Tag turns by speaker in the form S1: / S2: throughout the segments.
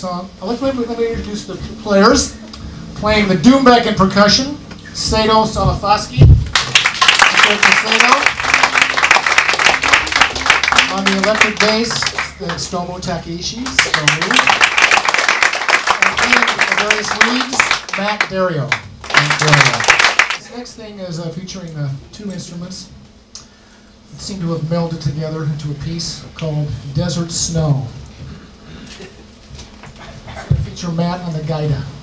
S1: Song, I'd like let me, let me introduce the players. Playing the doumbek and percussion, Seido Salifoski. On the electric bass, Stomu Takeishi. Stomu. And various Darriau. Matt Darriau. This next thing is uh, featuring uh, two instruments that seem to have melded together into a piece called Desert Snow. To Matt on the gaida, bagpipes.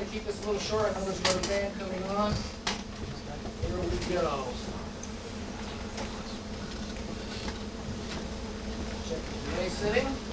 S1: To keep this a little short. I know there's another band coming on. Here we go. Check the delay